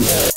Yeah.